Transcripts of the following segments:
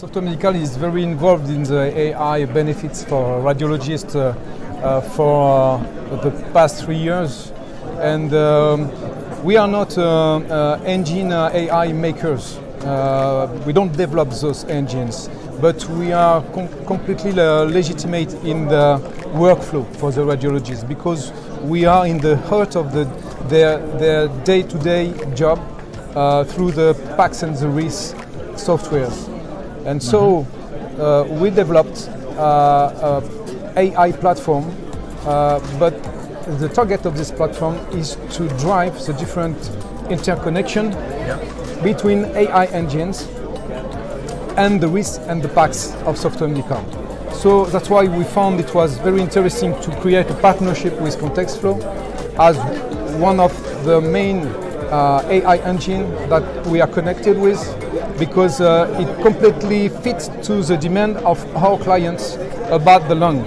Softway Medical is very involved in the AI benefits for radiologists uh, uh, for uh, the past three years. And um, we are not uh, uh, engine uh, AI makers. we don't develop those engines, but we are com completely legitimate in the workflow for the radiologists because we are in the heart of the, their, their day-to-day job through the PACS and the RIS softwares. And so uh, we developed uh, a AI platform, uh, but the target of this platform is to drive the different interconnection yeah. between AI engines and the RIS and the PACS of Softway Medical. So that's why we found it was very interesting to create a partnership with Contextflow as one of the main uh, AI engine that we are connected with because uh, it completely fits to the demand of our clients about the lung.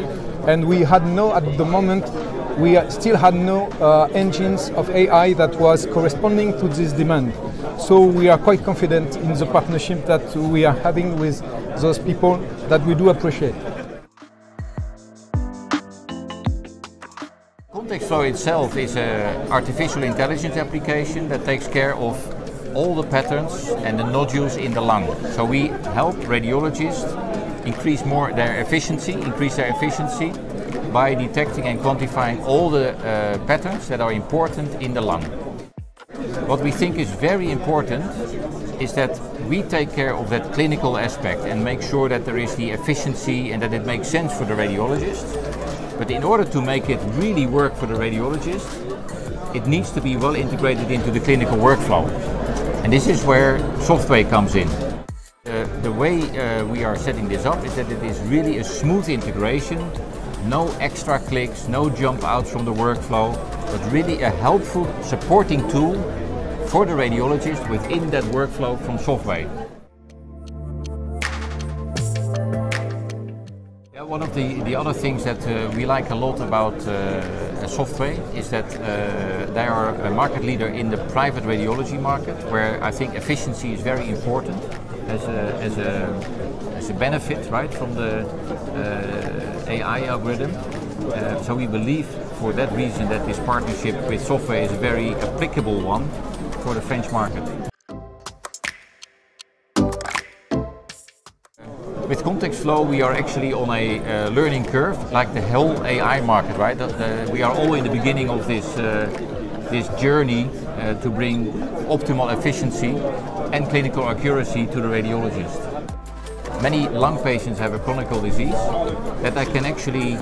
And we had no, at the moment, we still had no uh, engines of AI that was corresponding to this demand. So we are quite confident in the partnership that we are having with those people that we do appreciate. Contextflow itself is an artificial intelligence application that takes care of all the patterns and the nodules in the lung. So we help radiologists increase more their efficiency, increase their efficiency by detecting and quantifying all the uh, patterns that are important in the lung. What we think is very important is that we take care of that clinical aspect and make sure that there is the efficiency and that it makes sense for the radiologist. But in order to make it really work for the radiologist, it needs to be well integrated into the clinical workflow. And this is where Softway comes in. Uh, the way uh, we are setting this up is that it is really a smooth integration, no extra clicks, no jump outs from the workflow, but really a helpful supporting tool for the radiologist within that workflow from Softway. One of the, the other things that uh, we like a lot about uh, Softway is that uh, they are a market leader in the private radiology market, where I think efficiency is very important as a, as a, as a benefit, right, from the uh, AI algorithm. Uh, so we believe for that reason that this partnership with Softway is a very applicable one for the French market. With Contextflow, we are actually on a uh, learning curve, like the whole AI market, right? The, the, we are all in the beginning of this uh, this journey uh, to bring optimal efficiency and clinical accuracy to the radiologist. Many lung patients have a chronic disease that I can actually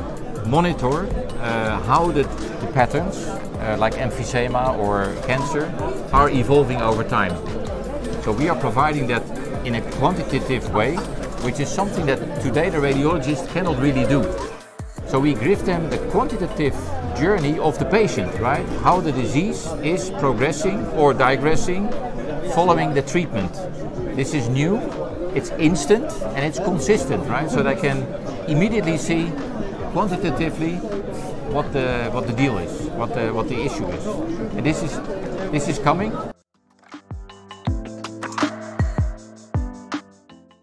monitor uh, how the, the patterns, uh, like emphysema or cancer, are evolving over time. So we are providing that in a quantitative way which is something that today the radiologist cannot really do. So we give them the quantitative journey of the patient, right? How the disease is progressing or digressing following the treatment. This is new, it's instant and it's consistent, right? So they can immediately see quantitatively what the what the deal is, what the what the issue is. And this is this is coming.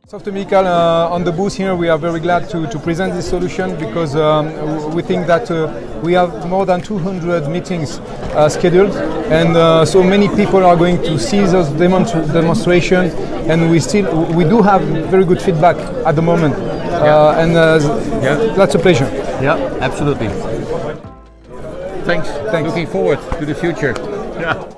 Softway Medical uh, on the booth here, we are very glad to, to present this solution because um, we think that uh, we have more than 200 meetings uh, scheduled and uh, so many people are going to see those demonstra demonstrations and we still we do have very good feedback at the moment uh, and uh, yeah. that's a pleasure. Yeah, absolutely. Thanks. Thanks. Looking forward to the future. Yeah.